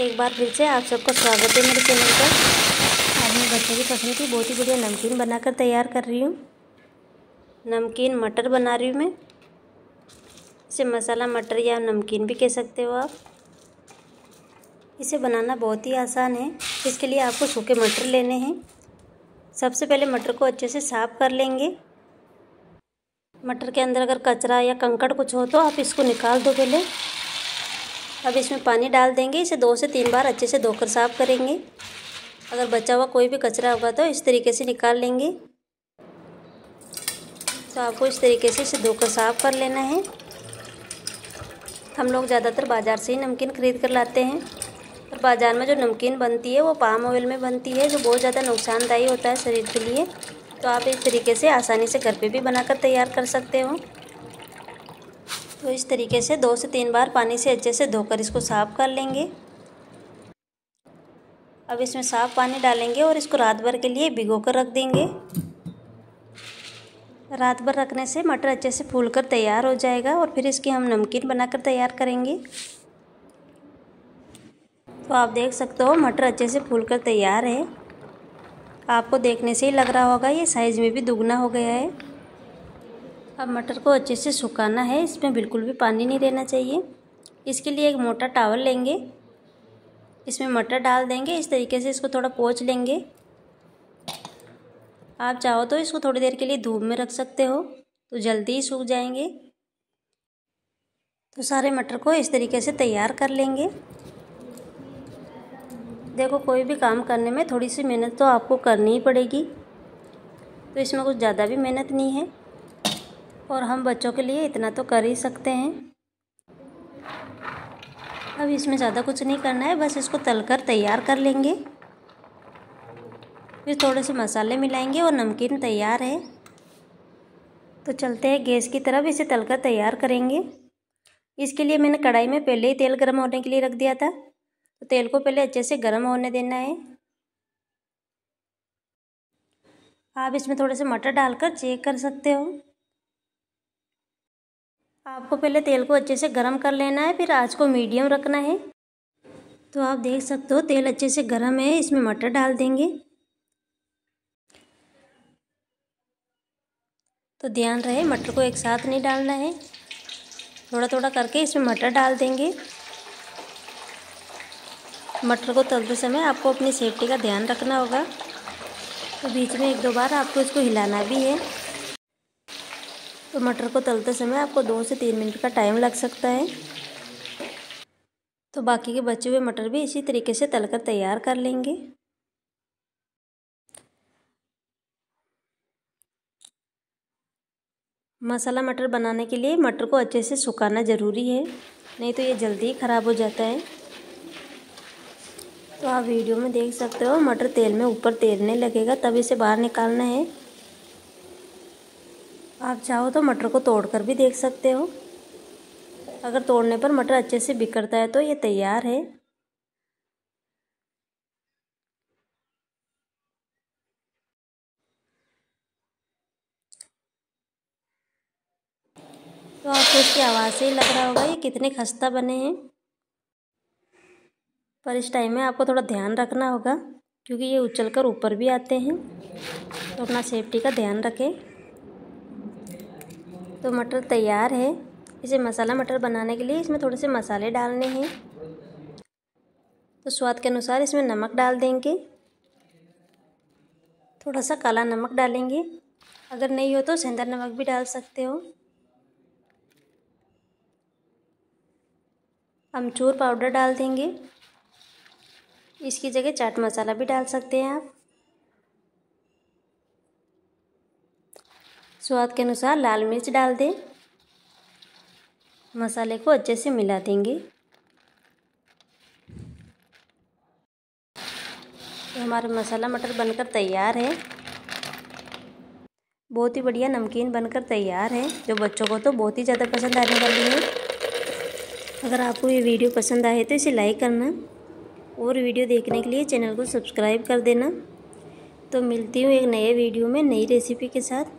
एक बार फिर से आप सबका स्वागत है मेरे चैनल पर। आज मैं बच्चों की पसंद की बहुत ही बढ़िया नमकीन बनाकर तैयार कर रही हूँ। नमकीन मटर बना रही हूँ मैं। इसे मसाला मटर या नमकीन भी कह सकते हो आप। इसे बनाना बहुत ही आसान है। इसके लिए आपको सूखे मटर लेने हैं। सबसे पहले मटर को अच्छे से साफ़ कर लेंगे। मटर के अंदर अगर कचरा या कंकड़ कुछ हो तो आप इसको निकाल दो पहले। अब इसमें पानी डाल देंगे, इसे दो से तीन बार अच्छे से धोकर साफ़ करेंगे। अगर बचा हुआ कोई भी कचरा होगा तो इस तरीके से निकाल लेंगे। तो आपको इस तरीके से इसे धोकर साफ़ कर लेना है। हम लोग ज़्यादातर बाज़ार से ही नमकीन ख़रीद कर लाते हैं। और बाज़ार में जो नमकीन बनती है, वो पाम ऑयल में बनती है, जो बहुत ज़्यादा नुकसानदायी होता है शरीर के लिए। तो आप इस तरीके से आसानी से घर पे भी बनाकर तैयार कर सकते हो। तो इस तरीके से दो से तीन बार पानी से अच्छे से धोकर इसको साफ़ कर लेंगे। अब इसमें साफ़ पानी डालेंगे और इसको रात भर के लिए भिगो कर रख देंगे। रात भर रखने से मटर अच्छे से फूल कर तैयार हो जाएगा और फिर इसकी हम नमकीन बनाकर तैयार करेंगे। तो आप देख सकते हो मटर अच्छे से फूल कर तैयार है। आपको देखने से ही लग रहा होगा ये साइज़ में भी दुगना हो गया है। अब मटर को अच्छे से सुखाना है, इसमें बिल्कुल भी पानी नहीं रहना चाहिए। इसके लिए एक मोटा टावल लेंगे। इसमें मटर डाल देंगे, इस तरीके से इसको थोड़ा पोच लेंगे। आप चाहो तो इसको थोड़ी देर के लिए धूप में रख सकते हो तो जल्दी ही सूख जाएँगे। तो सारे मटर को इस तरीके से तैयार कर लेंगे। देखो, कोई भी काम करने में थोड़ी सी मेहनत तो आपको करनी ही पड़ेगी। तो इसमें कुछ ज़्यादा भी मेहनत नहीं है। और हम बच्चों के लिए इतना तो कर ही सकते हैं। अब इसमें ज़्यादा कुछ नहीं करना है, बस इसको तलकर तैयार कर लेंगे। फिर थोड़े से मसाले मिलाएँगे और नमकीन तैयार है। तो चलते हैं गैस की तरफ़, इसे तलकर तैयार करेंगे। इसके लिए मैंने कढ़ाई में पहले ही तेल गर्म होने के लिए रख दिया था। तो तेल को पहले अच्छे से गर्म होने देना है। आप इसमें थोड़े से मटर डालकर चेक कर सकते हो। आपको पहले तेल को अच्छे से गर्म कर लेना है, फिर आँच को मीडियम रखना है। तो आप देख सकते हो, तेल अच्छे से गर्म है, इसमें मटर डाल देंगे। तो ध्यान रहे, मटर को एक साथ नहीं डालना है। थोड़ा थोड़ा करके इसमें मटर डाल देंगे। मटर को तलते समय आपको अपनी सेफ्टी का ध्यान रखना होगा। तो बीच में एक दो बार आपको इसको हिलाना भी है। तो मटर को तलते समय आपको दो से तीन मिनट का टाइम लग सकता है। तो बाकी के बचे हुए मटर भी इसी तरीके से तलकर तैयार कर लेंगे। मसाला मटर बनाने के लिए मटर को अच्छे से सुखाना ज़रूरी है, नहीं तो ये जल्दी ही ख़राब हो जाता है। तो आप वीडियो में देख सकते हो, मटर तेल में ऊपर तैरने लगेगा, तब इसे बाहर निकालना है। आप चाहो तो मटर को तोड़कर भी देख सकते हो। अगर तोड़ने पर मटर अच्छे से बिखरता है तो ये तैयार है। तो आपको इसकी आवाज़ से ही लग रहा होगा, ये कितने खस्ता बने हैं। पर इस टाइम में आपको थोड़ा ध्यान रखना होगा, क्योंकि ये उछल कर ऊपर भी आते हैं। तो अपना सेफ्टी का ध्यान रखें। तो मटर तैयार है। इसे मसाला मटर बनाने के लिए इसमें थोड़े से मसाले डालने हैं। तो स्वाद के अनुसार इसमें नमक डाल देंगे। थोड़ा सा काला नमक डालेंगे। अगर नहीं हो तो सेंधा नमक भी डाल सकते हो। अमचूर पाउडर डाल देंगे। इसकी जगह चाट मसाला भी डाल सकते हैं आप। स्वाद के अनुसार लाल मिर्च डाल दें। मसाले को अच्छे से मिला देंगे। तो हमारा मसाला मटर बनकर तैयार है। बहुत ही बढ़िया नमकीन बनकर तैयार है। जो बच्चों को तो बहुत ही ज़्यादा पसंद आने वाली है। अगर आपको ये वीडियो पसंद आए तो इसे लाइक करना और वीडियो देखने के लिए चैनल को सब्सक्राइब कर देना। तो मिलती हूँ एक नए वीडियो में नई रेसिपी के साथ।